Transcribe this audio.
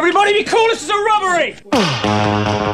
Everybody be cool, this is a robbery!